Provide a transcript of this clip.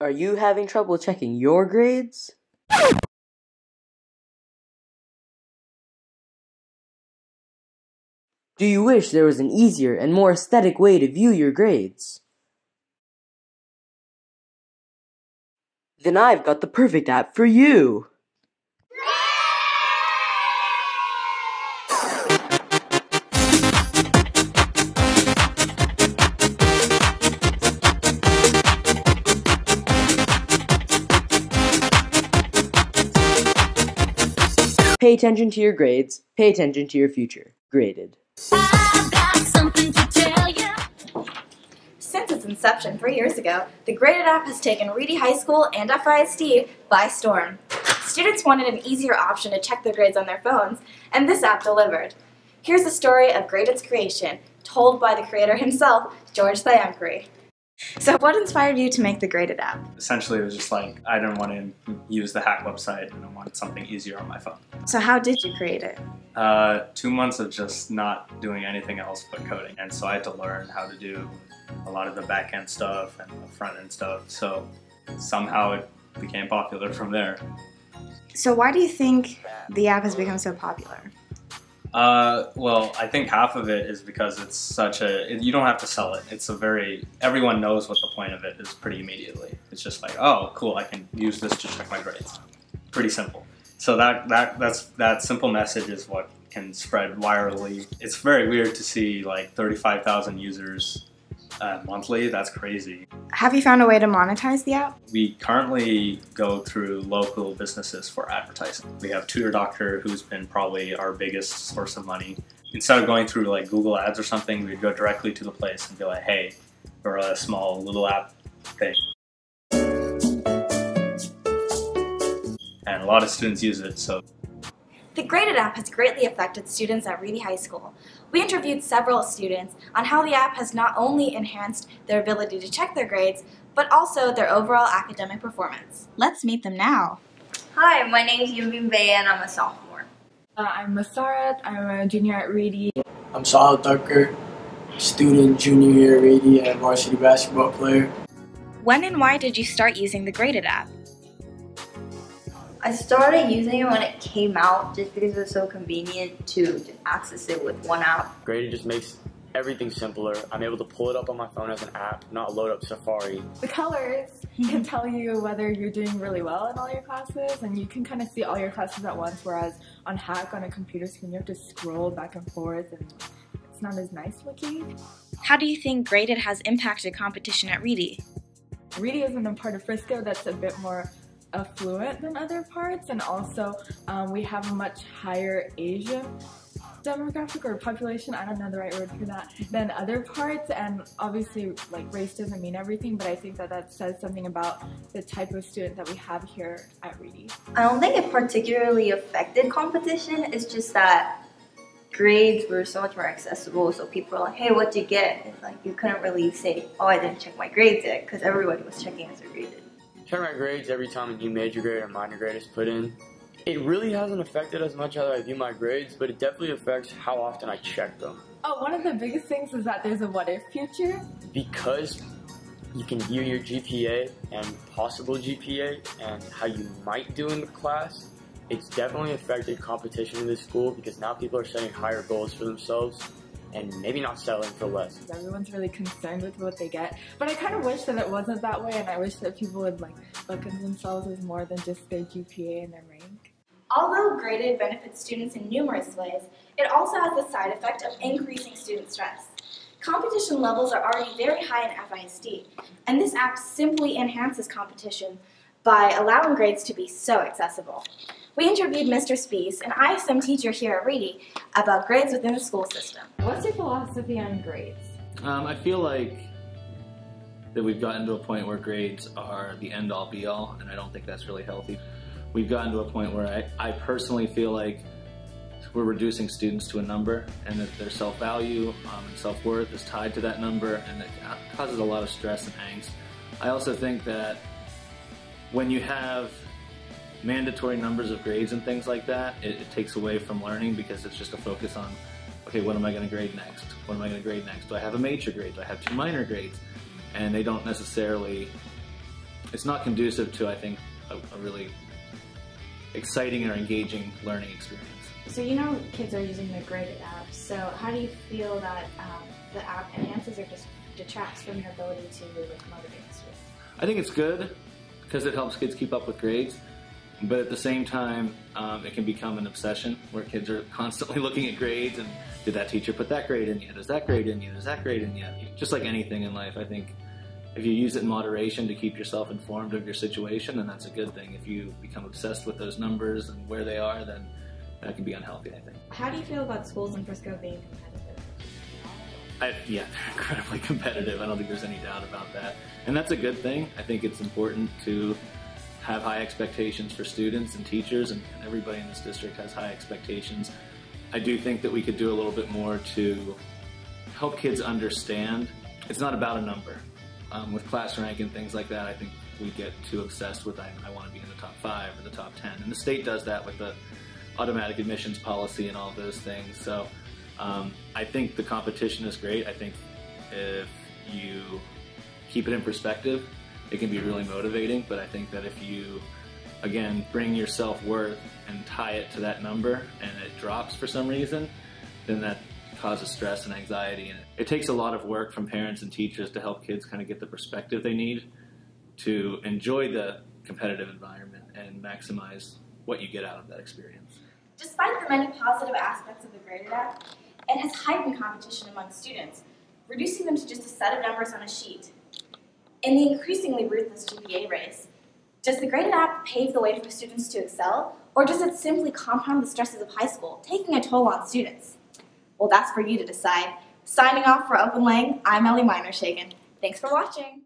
Are you having trouble checking your grades? Do you wish there was an easier and more aesthetic way to view your grades? Then I've got the perfect app for you! Pay attention to your grades, pay attention to your future. Graded. Since its inception three years ago, the Graded app has taken Reedy High School and FISD by storm. Students wanted an easier option to check their grades on their phones, and this app delivered. Here's the story of Graded's creation, told by the creator himself, George Thayamkari. So what inspired you to make the Graded app? Essentially, it was just like I didn't want to use the HAC website and I wanted something easier on my phone. So how did you create it? Uh, two months of just not doing anything else but coding, and so I had to learn how to do a lot of the back end stuff and the front end stuff. So somehow it became popular from there. So why do you think the app has become so popular? Uh, well, I think half of it is because it's such a, it, you don't have to sell it. It's a very, everyone knows what the point of it is pretty immediately. It's just like, oh, cool, I can use this to check my grades. Pretty simple. So that, that, that's, that simple message is what can spread virally. It's very weird to see like 35,000 users uh, monthly. That's crazy. Have you found a way to monetize the app? We currently go through local businesses for advertising. We have Tutor Doctor, who's been probably our biggest source of money. Instead of going through like Google Ads or something, we'd go directly to the place and be like, hey, we're a small little app thing. And a lot of students use it, so The Graded app has greatly affected students at Reedy High School. We interviewed several students on how the app has not only enhanced their ability to check their grades, but also their overall academic performance. Let's meet them now. Hi, my name is Yunbin Bei and I'm a sophomore. Uh, I'm Masarat. I'm a junior at Reedy. I'm Saul Tucker, student junior year at Reedy and varsity basketball player. When and why did you start using the Graded app? I started using it when it came out just because it was so convenient to access it with one app. Graded just makes everything simpler. I'm able to pull it up on my phone as an app, not load up Safari. The colors can tell you whether you're doing really well in all your classes, and you can kind of see all your classes at once. Whereas on HAC on a computer screen, you have to scroll back and forth, and it's not as nice looking. How do you think Graded has impacted competition at Reedy? Reedy is in a part of Frisco that's a bit more affluent than other parts, and also um, we have a much higher Asian demographic or population, I don't know the right word for that, than other parts. And obviously, like race doesn't mean everything, but I think that that says something about the type of student that we have here at Reedy. I don't think it particularly affected competition, it's just that grades were so much more accessible, so people were like, hey, what'd you get? It's like you couldn't really say, oh, I didn't check my grades yet, because everybody was checking as they graded. Check my grades every time a new major grade or minor grade is put in. It really hasn't affected as much how I view my grades, but it definitely affects how often I check them. Oh, one of the biggest things is that there's a what if future. Because you can view your GPA and possible GPA and how you might do in the class, it's definitely affected competition in this school because now people are setting higher goals for themselves and maybe not selling for less. Everyone's really concerned with what they get, but I kind of wish that it wasn't that way, and I wish that people would like look at themselves as more than just their GPA and their rank. Although graded benefits students in numerous ways, it also has the side effect of increasing student stress. Competition levels are already very high in FISD, and this app simply enhances competition by allowing grades to be so accessible. We interviewed Mr. Spees, an ISM teacher here at Reedy, about grades within the school system. What's your philosophy on grades? Um, I feel like that we've gotten to a point where grades are the end all be all, and I don't think that's really healthy. We've gotten to a point where I, I personally feel like we're reducing students to a number and that their self-value um, and self-worth is tied to that number and it causes a lot of stress and angst. I also think that when you have mandatory numbers of grades and things like that, it, it takes away from learning because it's just a focus on okay, what am I going to grade next? What am I going to grade next? Do I have a major grade? Do I have two minor grades? And they don't necessarily, it's not conducive to, I think, a, a really exciting or engaging learning experience. So you know kids are using the graded app. So how do you feel that um, the app enhances or just detracts from your ability to like, motivate students? I think it's good because it helps kids keep up with grades. But at the same time, um, it can become an obsession where kids are constantly looking at grades and did that teacher put that grade in yet? Is that grade in yet? Is that grade in yet? Just like anything in life, I think if you use it in moderation to keep yourself informed of your situation, then that's a good thing. If you become obsessed with those numbers and where they are, then that can be unhealthy, I think. How do you feel about schools in Frisco being competitive? I, yeah, they're incredibly competitive. I don't think there's any doubt about that. And that's a good thing. I think it's important to have high expectations for students and teachers, and, everybody in this district has high expectations. I do think that we could do a little bit more to help kids understand it's not about a number. Um, with class rank and things like that, I think we get too obsessed with I, I want to be in the top five or the top ten, and the state does that with the automatic admissions policy and all those things. So um, I think the competition is great. I think if you keep it in perspective, it can be really motivating. But I think that if you, again, bring your self worth and tie it to that number and it drops for some reason, then that causes stress and anxiety. And it takes a lot of work from parents and teachers to help kids kind of get the perspective they need to enjoy the competitive environment and maximize what you get out of that experience. Despite the many positive aspects of the graded app, it has heightened competition among students, reducing them to just a set of numbers on a sheet. In the increasingly ruthless GPA race, does the graded app pave the way for students to excel, or does it simply compound the stresses of high school, taking a toll on students? Well, that's for you to decide. Signing off for AP Lang, I'm Ellie Minershagen. Thanks for watching.